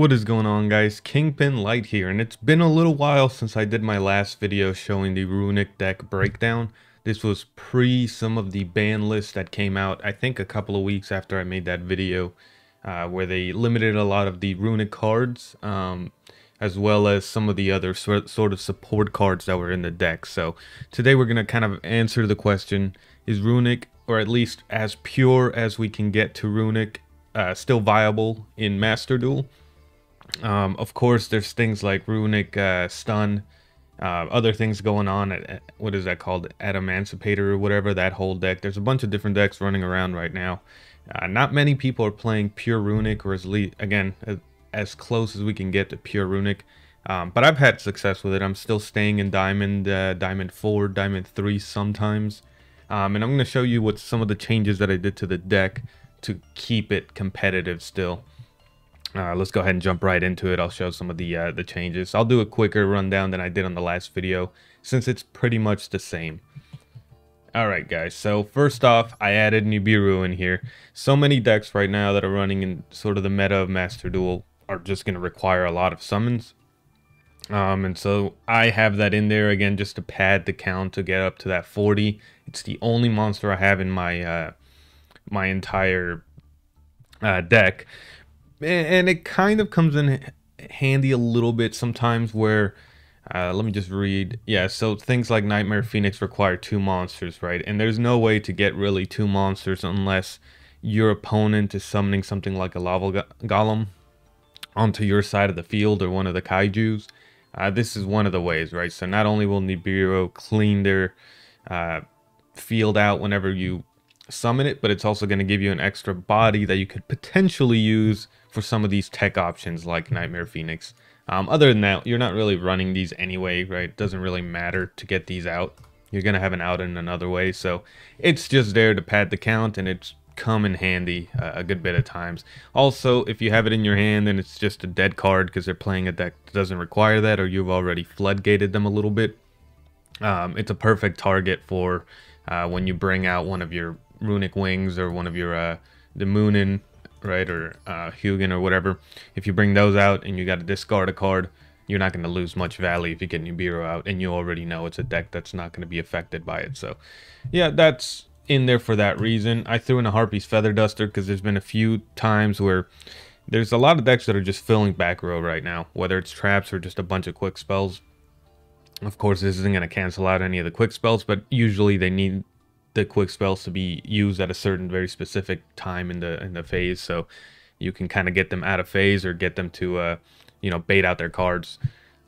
What is going on guys, Kingpin Light here, and it's been a little while since I did my last video showing the Runick deck breakdown. This was pre some of the ban list that came out, I think a couple of weeks after I made that video, uh, where they limited a lot of the Runick cards, um, as well as some of the other sort, sort of support cards that were in the deck. So today we're going to kind of answer the question, is Runick, or at least as pure as we can get to Runick, uh, still viable in Master Duel? Um, of course, there's things like Runick uh, Stun, uh, other things going on. At, what is that called? Adamancipator or whatever, that whole deck. There's a bunch of different decks running around right now. Uh, not many people are playing pure Runick, or as again, as, as, close as we can get to pure Runick. Um, but I've had success with it. I'm still staying in Diamond, uh, Diamond 4, Diamond 3 sometimes. Um, and I'm going to show you what some of the changes that I did to the deck to keep it competitive still. Uh, let's go ahead and jump right into it. I'll show some of the uh, the changes. I'll do a quicker rundown than I did on the last video since it's pretty much the same. Alright guys, so first off, I added Nibiru in here. So many decks right now that are running in sort of the meta of Master Duel are just going to require a lot of summons. Um, and so I have that in there again just to pad the count to get up to that 40. It's the only monster I have in my uh, my entire uh, deck and it kind of comes in handy a little bit sometimes where uh, let me just read yeah so things like nightmare phoenix require two monsters right? And there's no way to get really two monsters unless your opponent is summoning something like a lava go golem onto your side of the field or one of the kaijus. Uh, this is one of the ways right? So not only will nibiru clean their uh, field out whenever you summon it but it's also going to give you an extra body that you could potentially use for some of these tech options like Nightmare Phoenix. Um, other than that, you're not really running these anyway, right? It doesn't really matter to get these out. You're going to have an out in another way. So it's just there to pad the count and it's come in handy uh, a good bit of times. Also, if you have it in your hand and it's just a dead card because they're playing a deck that doesn't require that or you've already floodgated them a little bit, um, it's a perfect target for uh, when you bring out one of your Runick wings or one of your uh, the Munin right, or uh, Hugin or whatever, if you bring those out and you got to discard a card, you're not going to lose much value if you get Nibiru out, and you already know it's a deck that's not going to be affected by it. So, yeah, that's in there for that reason. I threw in a Harpy's Feather Duster because there's been a few times where there's a lot of decks that are just filling back row right now, whether it's traps or just a bunch of quick spells. Of course, this isn't going to cancel out any of the quick spells, but usually they need the quick spells to be used at a certain very specific time in the in the phase so you can kind of get them out of phase or get them to uh you know bait out their cards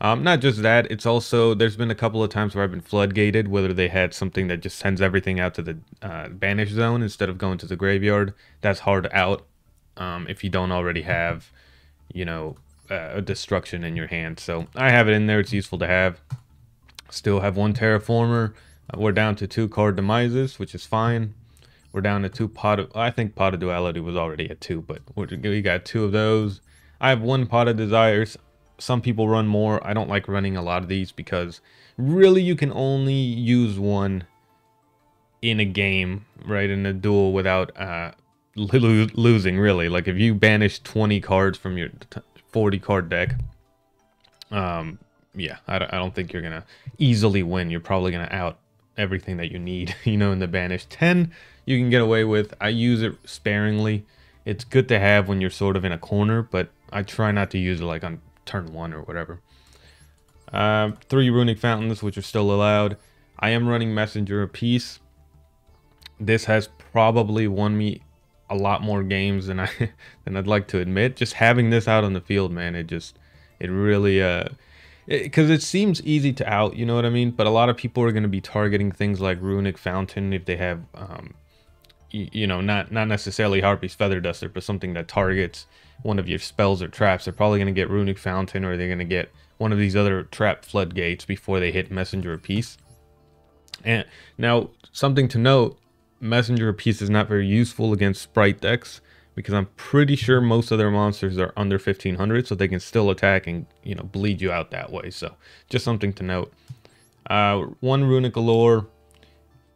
um, not just that, it's also, there's been a couple of times where I've been floodgated, whether they had something that just sends everything out to the uh, banish zone instead of going to the graveyard. That's hard out um, if you don't already have, you know, uh, a destruction in your hand. So I have it in there, it's useful to have. Still have one Terraformer, we're down to two card demises, which is fine. We're down to two pot of, I think pot of duality was already at two, but we got two of those. I have one pot of desires. Some people run more. I don't like running a lot of these because really you can only use one in a game, right, in a duel without uh, lo losing, really. Like if you banish 20 cards from your 40 card deck, um, yeah, I, I don't think you're going to easily win. You're probably going to out everything that you need, you know, in the Banish. 10, you can get away with. I use it sparingly. It's good to have when you're sort of in a corner, but I try not to use it like on turn 1 or whatever. Uh, three Runick Fountains, which are still allowed. I am running Messenger of Peace. This has probably won me a lot more games than I than I'd like to admit. Just having this out on the field, man, it just it really uh because it, it, seems easy to out, you know what I mean? But a lot of people are going to be targeting things like Runick Fountain if they have, um, you, know, not not necessarily Harpy's Feather Duster, but something that targets one of your spells or traps. They're probably going to get Runick Fountain or they're going to get one of these other trap floodgates before they hit Messenger Peace. And now, something to note, Messenger of Peace is not very useful against Spright decks because I'm pretty sure most of their monsters are under 1500 so they can still attack and you know bleed you out that way so just something to note uh, one Runick Allure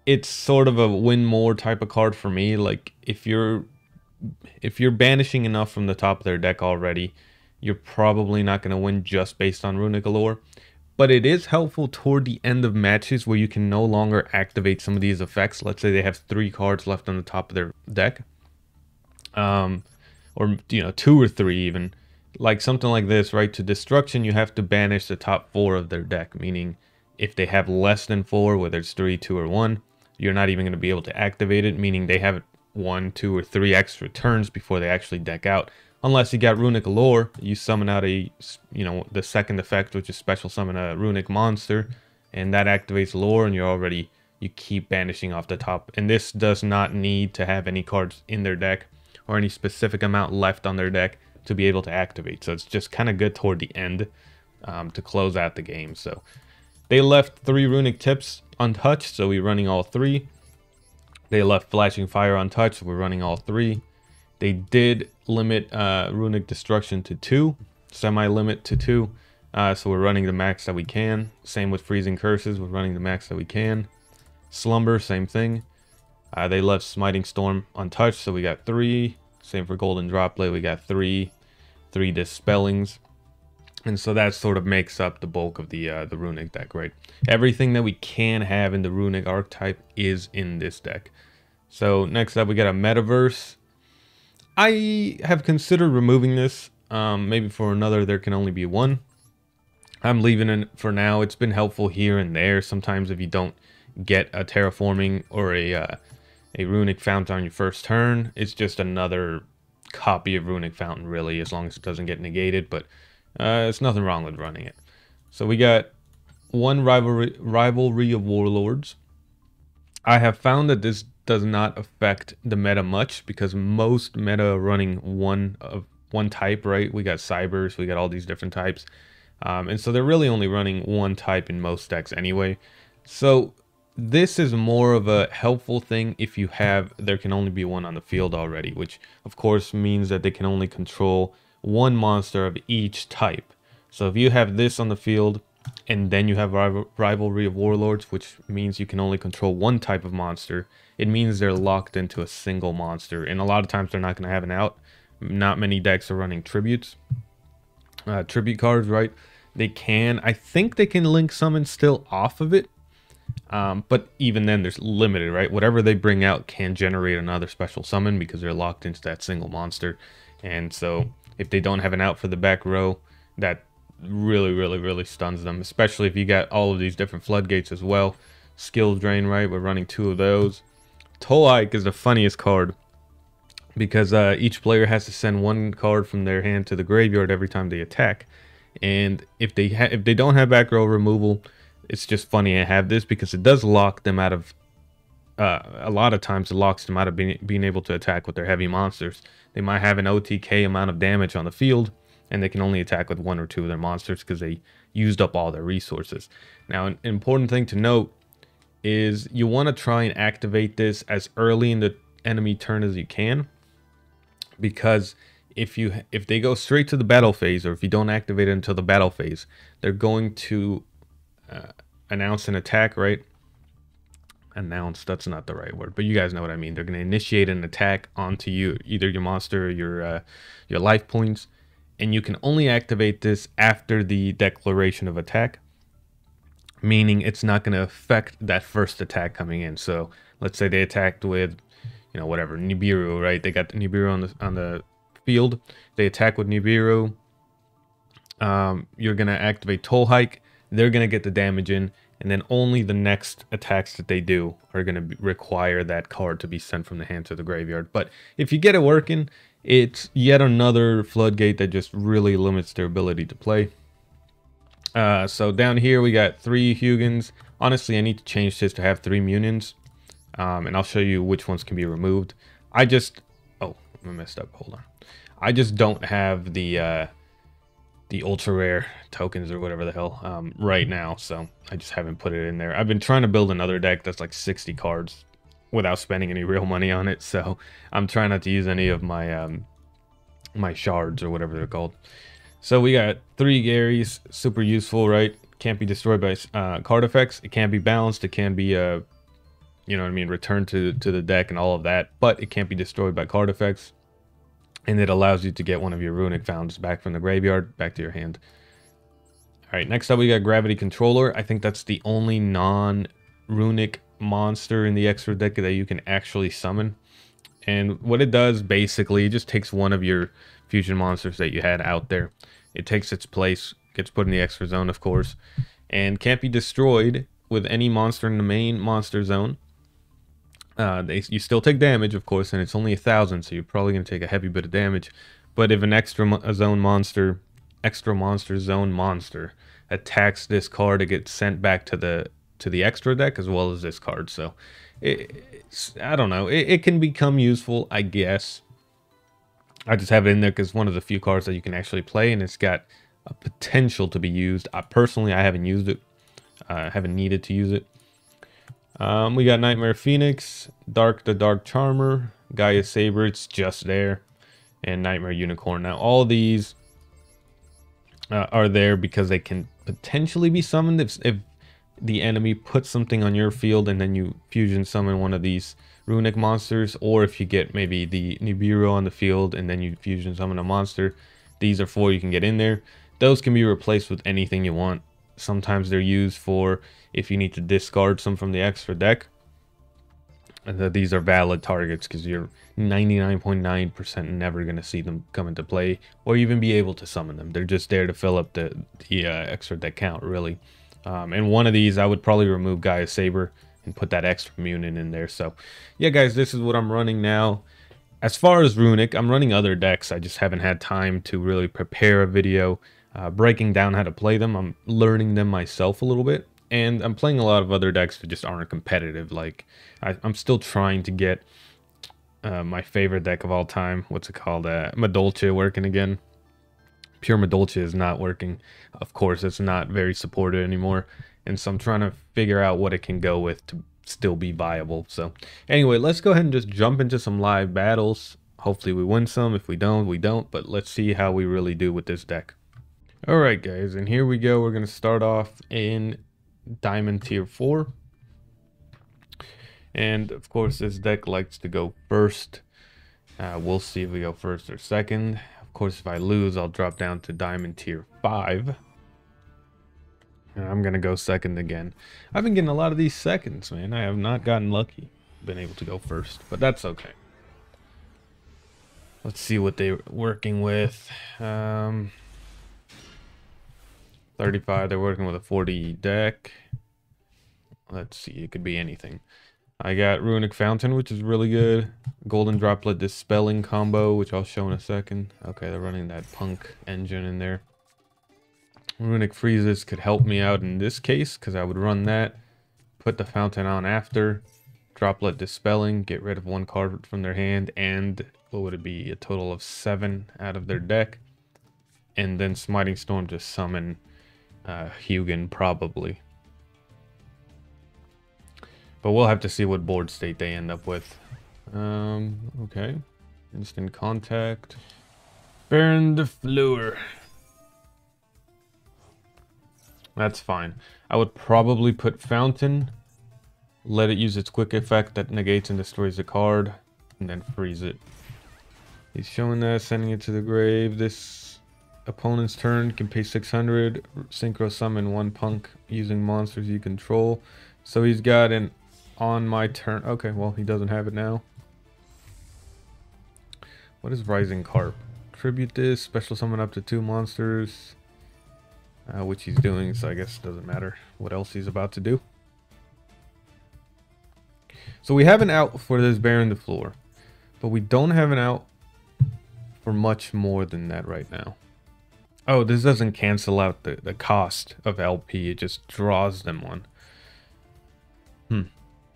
it's sort of a win more type of card for me like if you're if you're banishing enough from the top of their deck already you're probably not going to win just based on Runick Allure. But it is helpful toward the end of matches where you can no longer activate some of these effects. Let's say they have three cards left on the top of their deck. Um, or, you know, two or three even. Like something like this, right? To destruction, you have to banish the top four of their deck. Meaning, if they have less than four, whether it's three, two, or one, you're not even going to be able to activate it. Meaning they have one, two, or three extra turns before they actually deck out. Unless you got Runick lore you summon out a, you know, the second effect, which is special summon a Runick monster, and that activates Lore, and you're already, you keep banishing off the top. And this does not need to have any cards in their deck, or any specific amount left on their deck to be able to activate. So it's just kind of good toward the end um, to close out the game. So they left three Runick Tips untouched, so we're running all three. They left Flashing Fire untouched, so we're running all three. They did limit uh, Runick Destruction to 2, semi-limit to 2. Uh, so we're running the max that we can. Same with Freezing Curses, we're running the max that we can. Slumber, same thing. Uh, they left Smiting Storm untouched, so we got 3. Same for Golden Droplet, we got 3. 3 Dispellings. And so that sort of makes up the bulk of the uh, the Runick deck, right? Everything that we can have in the Runick archetype is in this deck. So next up, we got a Metaverse. I have considered removing this. Um, maybe for another, there can only be one. I'm leaving it for now. It's been helpful here and there. Sometimes if you don't get a terraforming or a uh, a Runick fountain on your first turn, it's just another copy of Runick fountain, really, as long as it doesn't get negated. But uh, it's nothing wrong with running it. So we got one rivalry rivalry of warlords. I have found that this does not affect the meta much because most meta running one of one type, right? We got cybers, we got all these different types. Um, and so they're really only running one type in most decks anyway. So this is more of a helpful thing if you have, there can only be one on the field already, which of course means that they can only control one monster of each type. So if you have this on the field, and then you have Rivalry of Warlords, which means you can only control one type of monster, it means they're locked into a single monster. And a lot of times they're not going to have an out. Not many decks are running tributes. Uh, tribute cards, right? They can. I think they can link summon still off of it. Um, but even then, there's limited, right? Whatever they bring out can generate another special summon because they're locked into that single monster. And so if they don't have an out for the back row, that really, really, really stuns them, especially if you got all of these different floodgates as well. Skill drain, right? We're running two of those. Toll Hike is the funniest card because uh, each player has to send one card from their hand to the graveyard every time they attack. And if they have if they don't have back row removal, it's just funny to have this because it does lock them out of. Uh, a lot of times it locks them out of being, being able to attack with their heavy monsters. They might have an OTK amount of damage on the field, and they can only attack with one or two of their monsters because they used up all their resources. Now, an important thing to note is you want to try and activate this as early in the enemy turn as you can because if you if they go straight to the battle phase or if you don't activate it until the battle phase they're going to uh, announce an attack right announce that's not the right word but you guys know what i mean they're going to initiate an attack onto you either your monster or your uh, your life points and you can only activate this after the declaration of attack, meaning it's not going to affect that first attack coming in. So let's say they attacked with, you know, whatever Nibiru, right? They got the Nibiru on the on the field. They attack with Nibiru. Um, you're gonna activate Toll Hike. They're gonna get the damage in, and then only the next attacks that they do are gonna require that card to be sent from the hand to the graveyard. But if you get it working, it's yet another floodgate that just really limits their ability to play. Uh, so down here we got three Hugins. Honestly, I need to change this to have three Munins. Um, and I'll show you which ones can be removed. I just... Oh, I messed up. Hold on. I just don't have the... Uh, the ultra rare tokens or whatever the hell um, right now so I just haven't put it in there I've been trying to build another deck that's like 60 cards without spending any real money on it. So I'm trying not to use any of my um, my shards or whatever they're called. So we got three Garys, super useful, right? Can't be destroyed by uh, card effects. It can be balanced. It can be, uh, you know what I mean, returned to, to the deck and all of that. But it can't be destroyed by card effects. And it allows you to get one of your Runick founds back from the graveyard, back to your hand. All right, next up we got Gravity Controller. I think that's the only non-Runick monster in the extra deck that you can actually summon. And what it does, basically, it just takes one of your fusion monsters that you had out there. It takes its place, gets put in the extra zone, of course, and can't be destroyed with any monster in the main monster zone. Uh, they, you still take damage, of course, and it's only a thousand, so you're probably going to take a heavy bit of damage. But if an extra mo zone monster, extra monster zone monster attacks this card, it gets sent back to the to the extra deck as well as this card. So, it, I don't know. It, it can become useful, I guess. I just have it in there because one of the few cards that you can actually play, and it's got a potential to be used. I personally, I haven't used it. I uh, haven't needed to use it. Um, we got Nightmare Phoenix, Dharc the Dark Charmer, Gaia Saber, it's just there, and Nightmare Unicorn. Now, all these uh, are there because they can potentially be summoned if, if the enemy puts something on your field and then you fusion summon one of these Runick monsters, or if you get maybe the Nibiru on the field and then you fusion summon a monster. These are four you can get in there. Those can be replaced with anything you want. Sometimes they're used for if you need to discard some from the extra deck. And these are valid targets because you're 99.9% .9 never going to see them come into play or even be able to summon them. They're just there to fill up the, the uh, extra deck count, really. Um, and one of these, I would probably remove Gaia Saber and put that extra Munin in there. So, yeah, guys, this is what I'm running now. As far as Runick, I'm running other decks. I just haven't had time to really prepare a video uh, breaking down how to play them. I'm learning them myself a little bit. And I'm playing a lot of other decks that just aren't competitive. Like, I, am still trying to get uh, my favorite deck of all time. What's it called? Uh, working again. Pure Madolche is not working. Of course, it's not very supported anymore. And so I'm trying to figure out what it can go with to still be viable. So anyway, let's go ahead and just jump into some live battles. Hopefully we win some. If we don't, we don't. But let's see how we really do with this deck. Alright guys, and here we go. We're going to start off in Diamond Tier 4. And of course this deck likes to go first. Uh, we'll see if we go first or second. Of course if I lose I'll drop down to Diamond Tier 5. And I'm going to go second again. I've been getting a lot of these seconds, man. I have not gotten lucky. Been able to go first, but that's okay. Let's see what they're working with. Um, 35, they're working with a 40 deck. Let's see, it could be anything. I got Runick Fountain, which is really good. Golden Droplet Dispelling combo, which I'll show in a second. Okay, they're running that Punk engine in there. Runick Freezes could help me out in this case, because I would run that. Put the Fountain on after. Droplet Dispelling, get rid of one card from their hand, and what would it be? A total of seven out of their deck. And then Smiting Storm to summon uh, Hugin, probably. But we'll have to see what board state they end up with. Um, okay. Instant contact. Baronne de Fleur. That's fine. I would probably put Fountain. Let it use its quick effect that negates and destroys the card. And then freeze it. He's showing that, sending it to the grave. This opponent's turn can pay 600 synchro summon one punk using monsters you control. So he's got an on my turn okay well he doesn't have it now. What is rising carp? Tribute this special summon up to two monsters uh, which he's doing so i guess it doesn't matter what else he's about to do. So we have an out for this Baronne de Fleur but we don't have an out for much more than that right now Oh, this doesn't cancel out the, the cost of LP. It just draws them one. Hmm.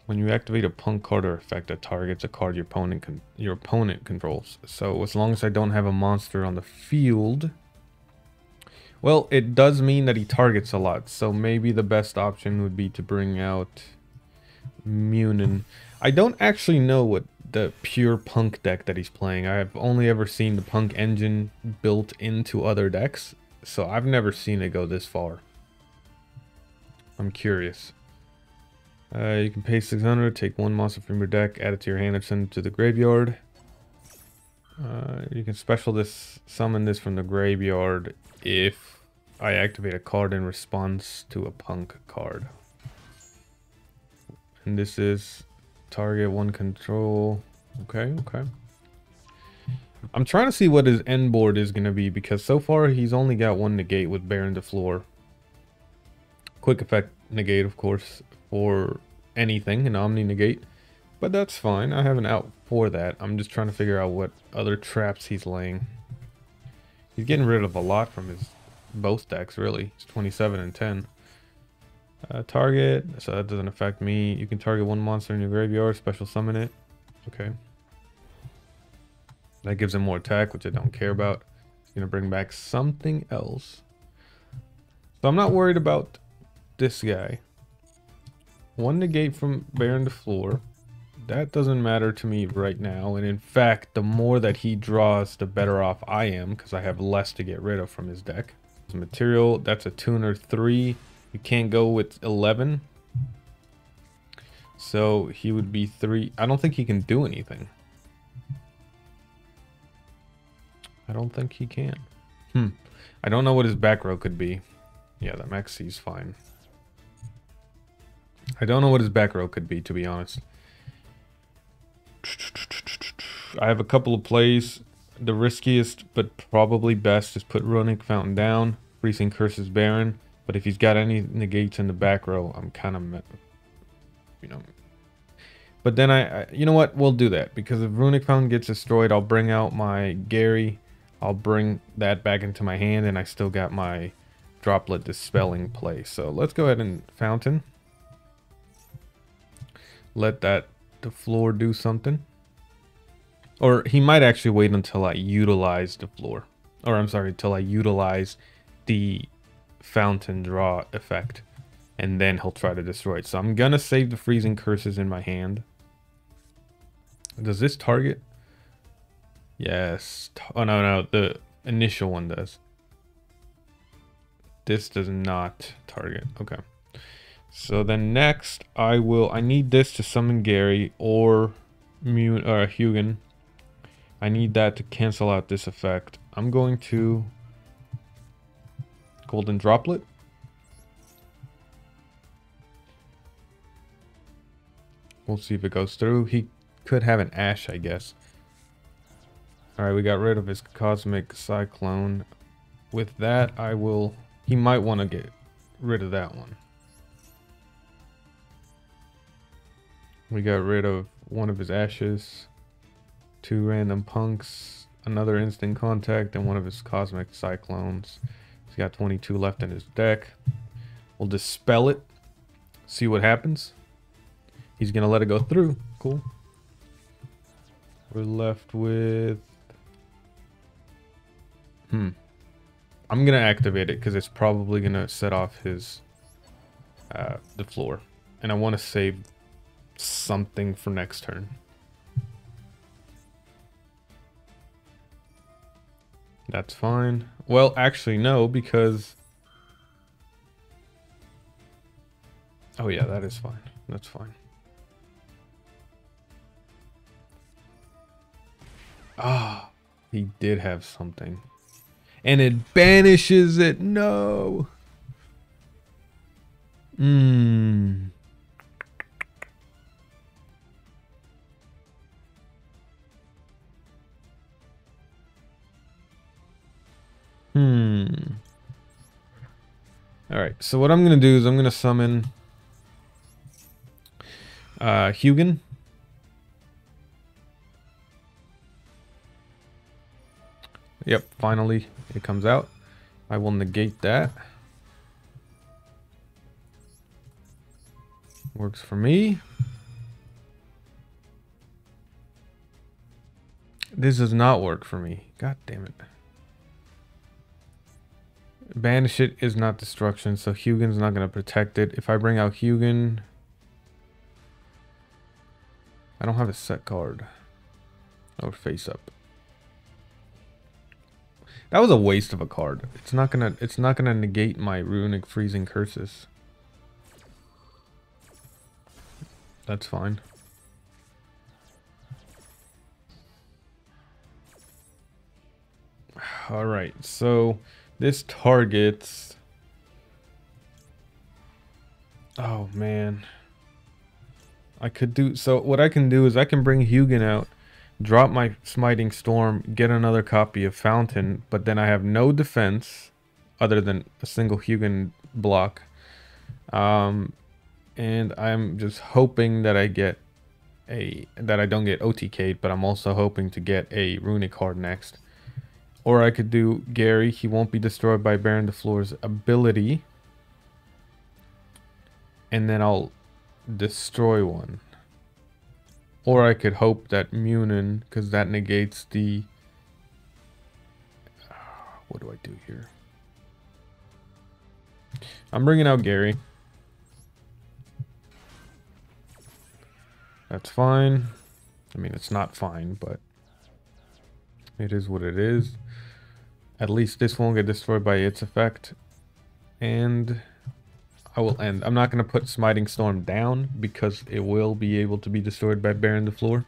When you activate a punk card or effect that targets a card your opponent your opponent controls. So as long as I don't have a monster on the field... Well, it does mean that he targets a lot. So maybe the best option would be to bring out Munin. I don't actually know what the pure punk deck that he's playing. I've only ever seen the punk engine built into other decks, so I've never seen it go this far. I'm curious. Uh, you can pay 600, take one monster from your deck, add it to your hand, and send it to the graveyard. Uh, you can special this, summon this from the graveyard if I activate a card in response to a punk card. And this is target one control. Okay, okay. I'm trying to see what his end board is going to be because so far he's only got one negate with Baronne de Fleur. Quick effect negate, of course, for anything, an Omni negate. But that's fine. I have an out for that. I'm just trying to figure out what other traps he's laying. He's getting rid of a lot from his both decks, really. It's 27 and 10. Uh, target, so that doesn't affect me. You can target one monster in your graveyard, special summon it. Okay. That gives him more attack, which I don't care about. He's going to bring back something else. So I'm not worried about this guy. One negate from Baronne de Fleur. That doesn't matter to me right now. And in fact, the more that he draws, the better off I am because I have less to get rid of from his deck. His material, that's a tuner 3. You can't go with 11. So he would be 3. I don't think he can do anything. I don't think he can. Hmm. I don't know what his back row could be. Yeah, that the Mexi's fine. I don't know what his back row could be, to be honest. I have a couple of plays. The riskiest, but probably best, is put Runick Fountain down. Freezing Curses Baronne. But if he's got any negates in the back row, I'm kind of, you know. But then I, I, you know what? We'll do that. Because if Runick Fountain gets destroyed, I'll bring out my Gary. I'll bring that back into my hand. And I still got my Droplet Dispelling play. So let's go ahead and Fountain. Let that de Fleur do something. Or he might actually wait until I utilize de Fleur. Or I'm sorry, until I utilize the fountain draw effect. And then he'll try to destroy it. So I'm going to save the freezing curses in my hand. Does this target? Yes. Oh, no, no. The initial one does. This does not target. Okay. So then next, I will, I need this to summon Gary or Mun, or uh, Hugin. I need that to cancel out this effect. I'm going to Golden Droplet. We'll see if it goes through. He could have an Ash, I guess. Alright, we got rid of his Cosmic Cyclone. With that, I will... He might want to get rid of that one. We got rid of one of his Ashes. Two random Punks. Another Instant Contact, and one of his Cosmic Cyclones. Got 22 left in his deck. We'll dispel it. See what happens. He's going to let it go through. Cool. We're left with... Hmm. I'm going to activate it because it's probably going to set off his... Uh, de Fleur. And I want to save something for next turn. That's fine. Well, actually, no, because... Oh, yeah, that is fine. That's fine. Ah, oh, he did have something. And it banishes it. No. Hmm. Hmm. Alright, so what I'm going to do is I'm going to summon uh, Hugin. Yep, finally it comes out. I will negate that. Works for me. This does not work for me. God damn it. Banish it is not destruction, so Hugin's not going to protect it. If I bring out Hugin... I don't have a set card. Or face up. That was a waste of a card. It's not gonna it's not gonna negate my Runick freezing curses. That's fine. All right, so this targets... Oh, man. I could do... So what I can do is I can bring Hugin out, drop my Smiting Storm, get another copy of Fountain, but then I have no defense other than a single Hugin block. Um, and I'm just hoping that I get a that I don't get OTK'd, but I'm also hoping to get a Runick card next. Or I could do Gary. He won't be destroyed by Baronne de Fleur's ability. And then I'll destroy one. Or I could hope that Munin, because that negates the... What do I do here? I'm bringing out Gary. That's fine. I mean, it's not fine, but it is what it is. At least this won't get destroyed by its effect. And I will end. I'm not going to put Smiting Storm down because it will be able to be destroyed by Baronne de Fleur.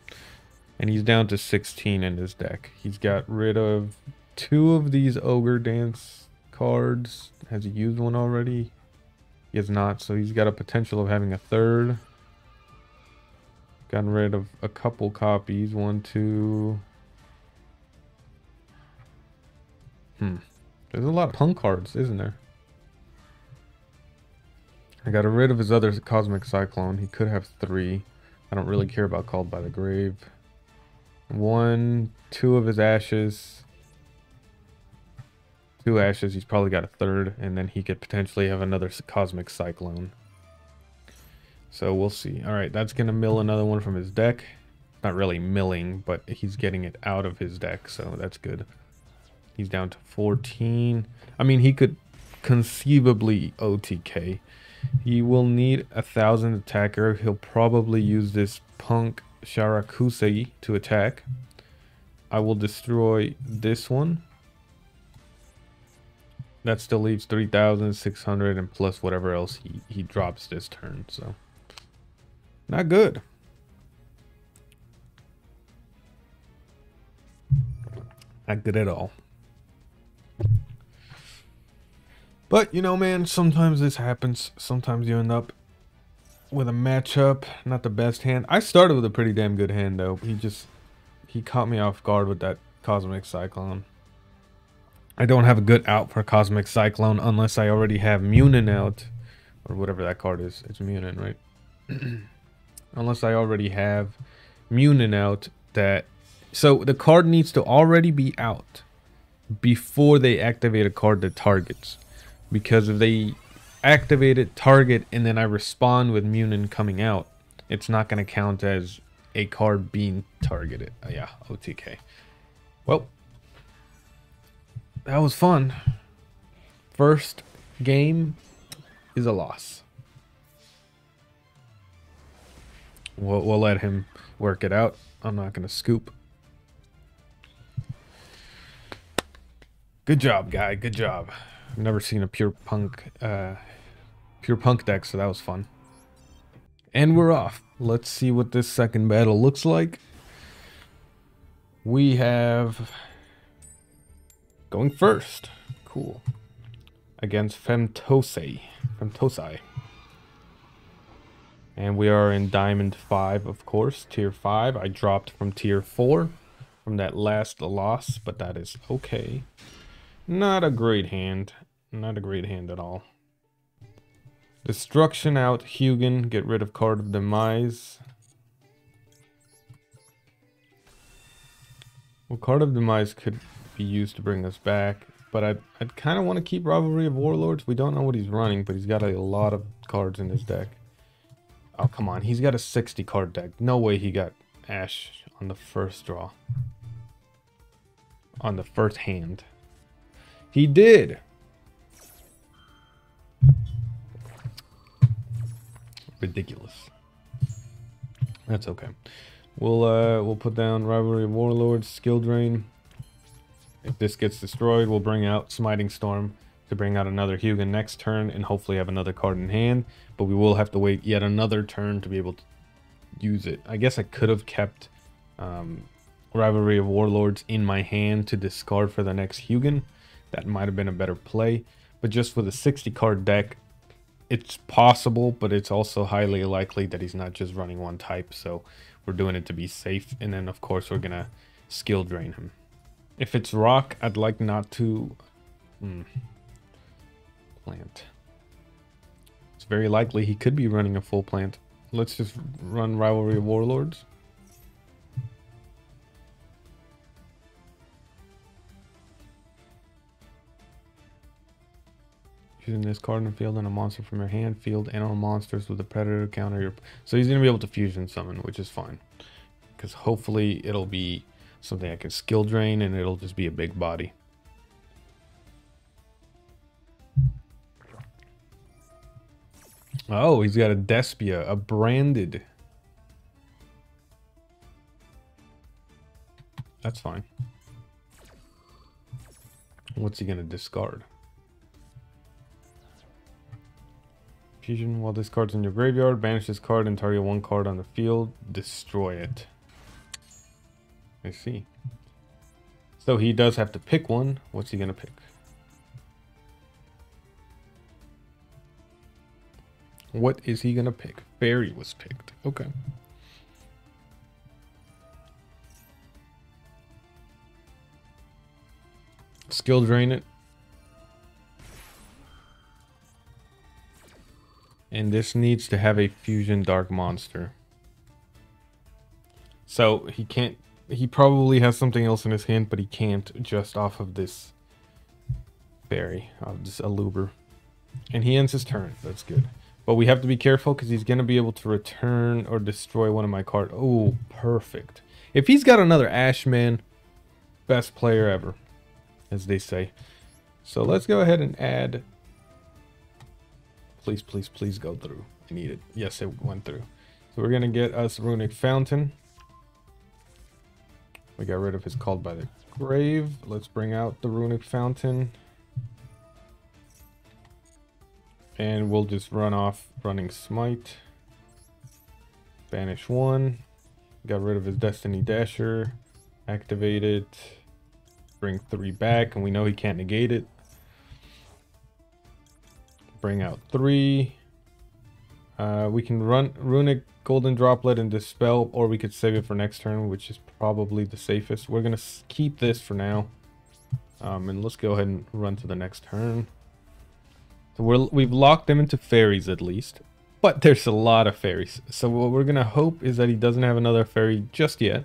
And he's down to 16 in his deck. He's got rid of two of these Ogre Dance cards. Has he used one already? He has not, so he's got a potential of having a third. Gotten rid of a couple copies. One, two. Hmm. There's a lot of punk cards, isn't there? I got rid of his other Cosmic Cyclone. He could have three. I don't really care about Called by the Grave. One, two of his ashes. Two ashes. He's probably got a third. And then he could potentially have another Cosmic Cyclone. So we'll see. All right, that's going to mill another one from his deck. Not really milling, but he's getting it out of his deck, so that's good. He's down to 14. I mean, he could conceivably OTK. He will need a thousand attacker. He'll probably use this Punk Sharakusai to attack. I will destroy this one. That still leaves 3,600 and plus whatever else he, he drops this turn, so... Not good. Not good at all. But, you know, man, sometimes this happens. Sometimes you end up with a matchup, not the best hand. I started with a pretty damn good hand, though. He just, he caught me off guard with that Cosmic Cyclone. I don't have a good out for Cosmic Cyclone unless I already have Munin out. Or whatever that card is. It's Munin, right? unless I already have Munin out that so the card needs to already be out before they activate a card that targets because if they activate it target and then I respond with Munin coming out it's not going to count as a card being targeted uh, yeah OTK well that was fun first game is a loss We'll, we'll let him work it out. I'm not going to scoop. Good job, guy. Good job. I've never seen a pure punk, uh, pure punk deck, so that was fun. And we're off. Let's see what this second battle looks like. We have going first. Cool. Against Femtose. Femtosai. And we are in Diamond 5, of course, Tier 5. I dropped from Tier 4 from that last loss, but that is okay. Not a great hand. Not a great hand at all. Destruction out, Hugin. Get rid of Card of Demise. Well, Card of Demise could be used to bring us back. But I'd, I'd kind of want to keep Rivalry of Warlords. We don't know what he's running, but he's got a lot of cards in his deck. Oh, come on. He's got a 60 card deck. No way he got Ash on the first draw. On the first hand. He did. Ridiculous. That's okay. We'll uh we'll put down Rivalry of Warlords, Skill Drain. If this gets destroyed, we'll bring out Smiting Storm to bring out another Hugin next turn and hopefully have another card in hand. But we will have to wait yet another turn to be able to use it. I guess I could have kept um, Rivalry of Warlords in my hand to discard for the next Hugin. That might have been a better play. But just with a 60 card deck, it's possible, but it's also highly likely that he's not just running one type. So we're doing it to be safe. And then, of course, we're to skill drain him. If it's rock, I'd like not to... Hmm. Plant. It's very likely he could be running a full plant. Let's just run Rivalry Warlords. Using this card in the field and a monster from your hand, field animal monsters with a predator counter your... So he's going to be able to fusion summon, which is fine. Because hopefully it'll be something I can skill drain and it'll just be a big body. Oh, he's got a Despia, a branded. That's fine. What's he going to discard? Fusion, while this card's in your graveyard, banish this card and target one card on the field. Destroy it. I see. So he does have to pick one. What's he going to pick? What is he going to pick? Fairy was picked. Okay. Skill drain it. And this needs to have a fusion dark monster. So he can't, he probably has something else in his hand, but he can't just off of this fairy, of this Aluber. And he ends his turn. That's good. But we have to be careful because he's going to be able to return or destroy one of my cards. Oh, perfect. If he's got another Ashman, best player ever, as they say. So let's go ahead and add Please, please, please go through. I need it. Yes, it went through. So we're going to get us Runick Fountain. We got rid of his Called by the Grave. Let's bring out the Runick Fountain. And we'll just run off Running Smite. Banish one. Got rid of his Destiny Dasher. Activate it. Bring three back, and we know he can't negate it bring out three. Uh, we can run Runick Golden Droplet and Dispel, or we could save it for next turn, which is probably the safest. We're going to keep this for now. Um, and let's go ahead and run to the next turn. So we're, we've locked them into fairies at least. But there's a lot of fairies. So what we're going to hope is that he doesn't have another fairy just yet.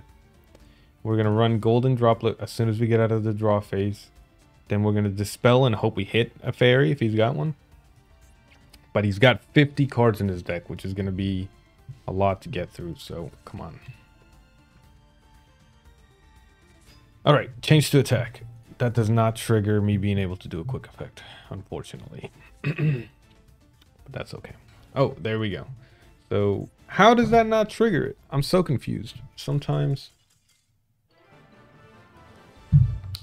We're going to run Golden Droplet as soon as we get out of the draw phase. Then we're going to Dispel and hope we hit a fairy if he's got one. But he's got 50 cards in his deck, which is going to be a lot to get through. So, come on. All right, change to attack. That does not trigger me being able to do a quick effect, unfortunately. but that's okay. Oh, there we go. So, how does that not trigger it? I'm so confused. Sometimes...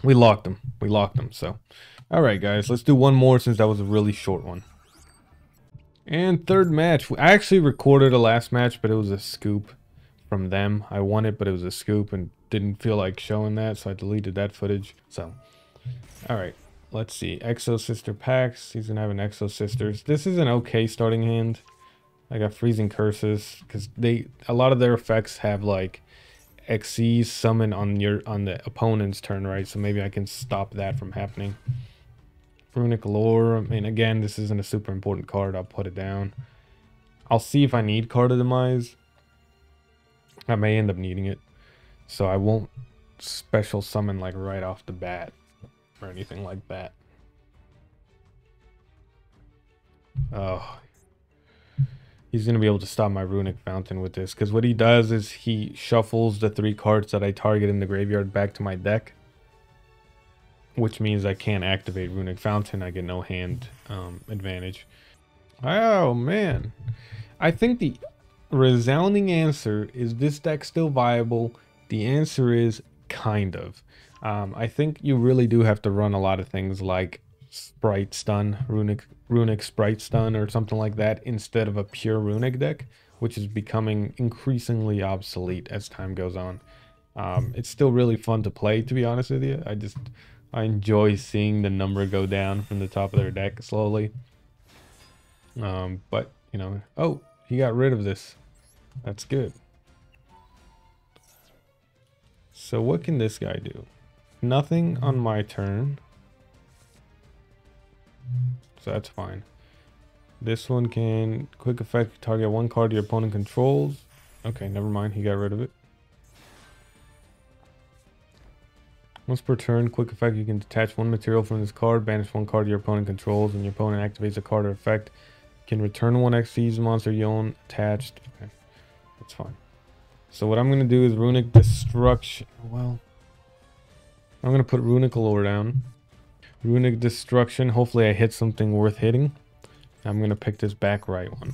We locked him. We locked him, so... Alright, guys, let's do one more since that was a really short one. And third match. I actually recorded a last match, but it was a scoop from them. I won it, but it was a scoop and didn't feel like showing that, so I deleted that footage. So, alright. Let's see. Exo Sister packs. He's going to have an Exo Sisters. This is an okay starting hand. I got Freezing Curses, because they a lot of their effects have, like, Xyz summon on your on the opponent's turn, right? So maybe I can stop that from happening. Runick Lore. I mean, again, this isn't a super important card. I'll put it down. I'll see if I need Card of Demise. I may end up needing it. So I won't special summon like right off the bat or anything like that. Oh. He's going to be able to stop my Runick Fountain with this. Because what he does is he shuffles the three cards that I target in the graveyard back to my deck which means I can't activate Runick Fountain. I get no hand um, advantage. Oh, man. I think the resounding answer is this deck still viable? The answer is kind of. Um, I think you really do have to run a lot of things like Spright Stun, Runick, Runick Sprite Stun or something like that instead of a pure Runick deck, which is becoming increasingly obsolete as time goes on. Um, it's still really fun to play, to be honest with you. I just I enjoy seeing the number go down from the top of their deck slowly. Um, but you know, oh, he got rid of this. That's good. So what can this guy do? Nothing on my turn. So that's fine. This one can quick effect target one card your opponent controls. Okay, never mind. He got rid of it. Once per turn, quick effect, you can detach one material from this card, banish one card your opponent controls, and your opponent activates a card or effect. You can return one Xyz monster you own attached. Okay, that's fine. So what I'm going to do is Runick Destruction. Oh, well, I'm going to put Runick Allure down. Runick Destruction. Hopefully I hit something worth hitting. I'm going to pick this back right one.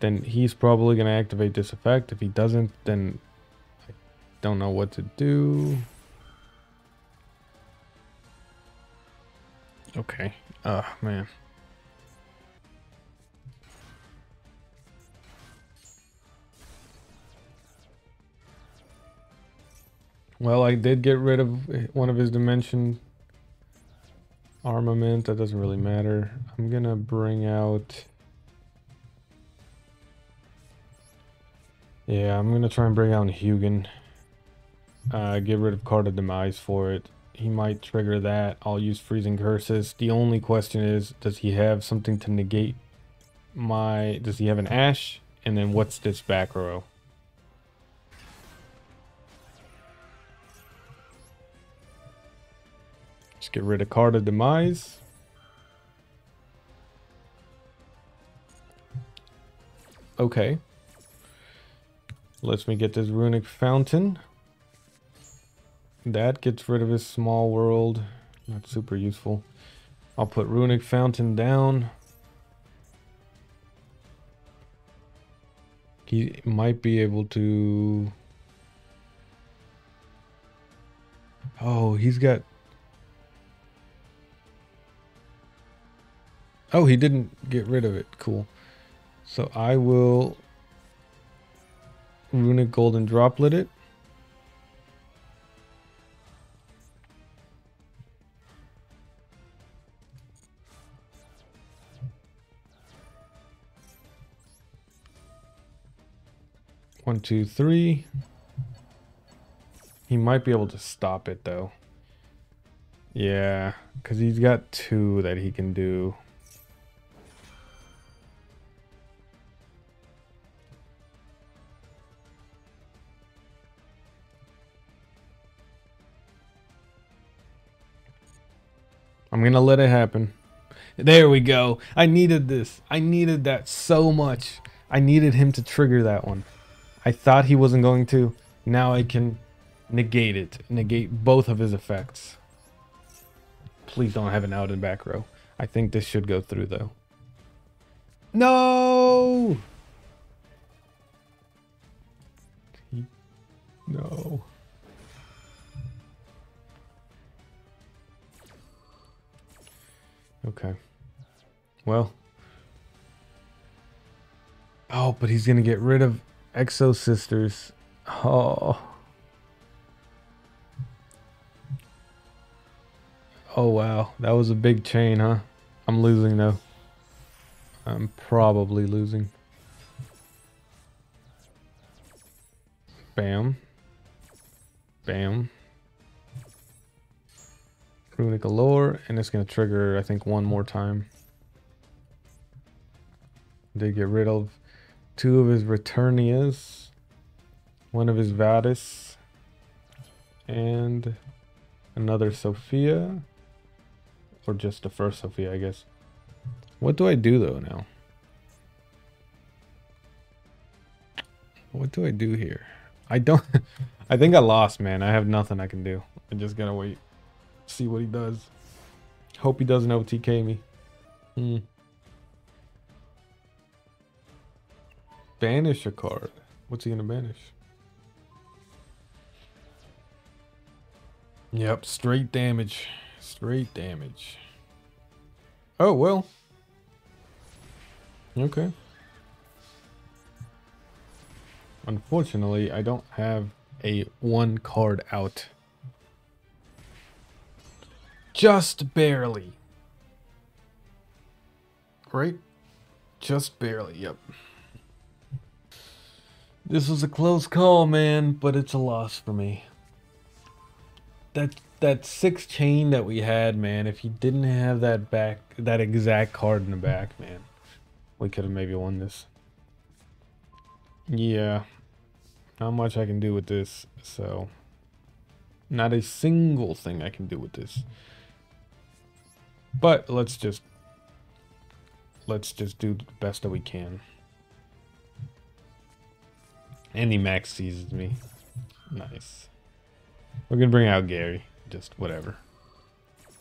Then he's probably going to activate this effect. If he doesn't, then I don't know what to do. Okay. Oh, man. Well, I did get rid of one of his dimension armament. That doesn't really matter. I'm going to bring out... Yeah, I'm going to try and bring out Hugin. Uh, get rid of Card of Demise for it he might trigger that. I'll use freezing curses. The only question is, does he have something to negate my, does he have an ash? And then what's this back row? Let's get rid of card of demise. Okay. Let's me get this Runick Fountain. That gets rid of his small world. Not super useful. I'll put Runick Fountain down. He might be able to... Oh, he's got... Oh, he didn't get rid of it. Cool. So I will... Runick Golden Droplet it. One, two, three. He might be able to stop it though. Yeah, because he's got two that he can do. I'm going to let it happen. There we go. I needed this. I needed that so much. I needed him to trigger that one. I thought he wasn't going to. Now I can negate it. Negate both of his effects. Please don't have an out and back row. I think this should go through though. No! No. Okay. Well. Oh, but he's going to get rid of Exosisters. Oh. Oh, wow. That was a big chain, huh? I'm losing, though. I'm probably losing. Bam. Bam. Runick Allure, and it's going to trigger, I think, one more time. Did get rid of two of his Returnias, one of his Vadis, and another Sophia, or just the first Sophia, I guess. What do I do though now? What do I do here? I don't, I think I lost, man. I have nothing I can do. I just gotta wait, see what he does. Hope he doesn't OTK me. Hmm. Banish a card. What's he gonna banish? Yep, straight damage. Straight damage. Oh, well. Okay. Unfortunately, I don't have a one card out. Just barely. Right? Just barely, yep. This was a close call, man, but it's a loss for me. That that six chain that we had, man, if he didn't have that back that exact card in the back, man, we could have maybe won this. Yeah. Not much I can do with this, so not a single thing I can do with this. But let's just let's just do the best that we can. Andy Max seizes me. Nice. We're gonna bring out Geri. Just whatever.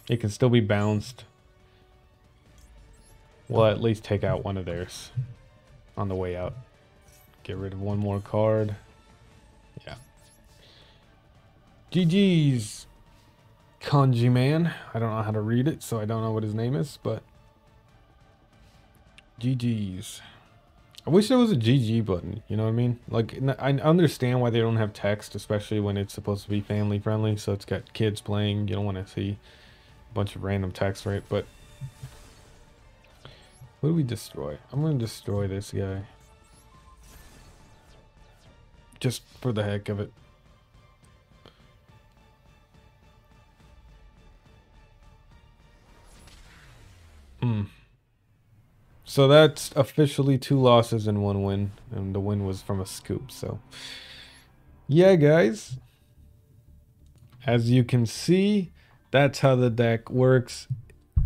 It can still be bounced. We'll at least take out one of theirs on the way out. Get rid of one more card. Yeah. GG's Kanji Man. I don't know how to read it, so I don't know what his name is, but GG's. I wish there was a GG button, you know what I mean? Like, I understand why they don't have text, especially when it's supposed to be family friendly, so it's got kids playing, you don't want to see a bunch of random text, right? But, what do we destroy? I'm going to destroy this guy. Just for the heck of it. So that's officially two losses and one win. And the win was from a scoop. So, yeah, guys. As you can see, that's how the deck works.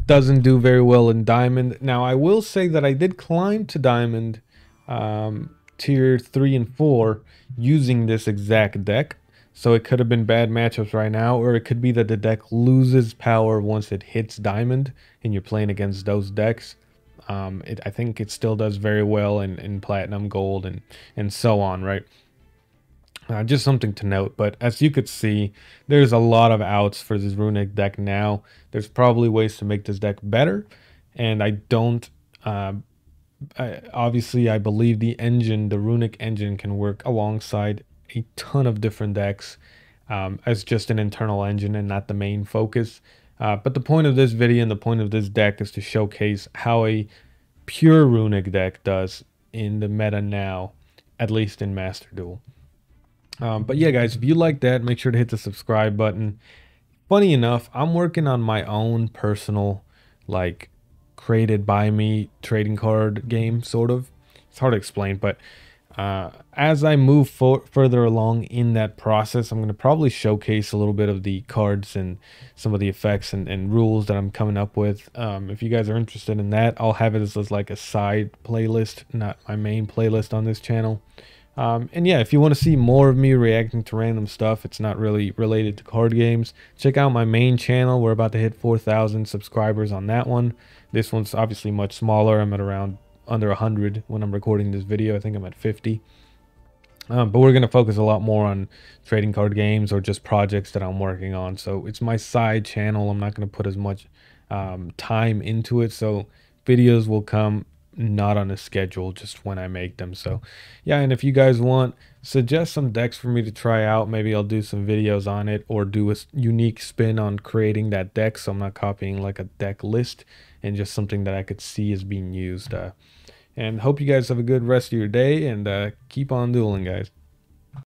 Doesn't do very well in Diamond. Now, I will say that I did climb to Diamond um, tier 3 and 4 using this exact deck. So it could have been bad matchups right now, or it could be that the deck loses power once it hits Diamond and you're playing against those decks. Um, it, I think it still does very well in, in platinum, gold, and and so on, right? Uh, just something to note. But as you could see, there's a lot of outs for this Runick deck now. There's probably ways to make this deck better, and I don't. Uh, I, obviously, I believe the engine, the Runick engine, can work alongside a ton of different decks um, as just an internal engine and not the main focus. Uh, but the point of this video and the point of this deck is to showcase how a pure Runick deck does in the meta now, at least in Master Duel. Um, but yeah, guys, if you like that, make sure to hit the subscribe button. Funny enough, I'm working on my own personal, like, created by me trading card game, sort of. It's hard to explain, but uh, as I move further along in that process, I'm going to probably showcase a little bit of the cards and some of the effects and, and rules that I'm coming up with. Um, if you guys are interested in that, I'll have it as, as like a side playlist, not my main playlist on this channel. Um, and yeah, if you want to see more of me reacting to random stuff, it's not really related to card games, check out my main channel. We're about to hit 4,000 subscribers on that one. This one's obviously much smaller. I'm at around under 100 when I'm recording this video. I think I'm at 50. Um, but we're going to focus a lot more on trading card games or just projects that I'm working on. So it's my side channel. I'm not going to put as much um, time into it. So videos will come not on a schedule, just when I make them. So yeah, and if you guys want, suggest some decks for me to try out. Maybe I'll do some videos on it or do a unique spin on creating that deck. So I'm not copying like a deck list and just something that I could see is being used. Uh, and hope you guys have a good rest of your day and uh, keep on dueling, guys.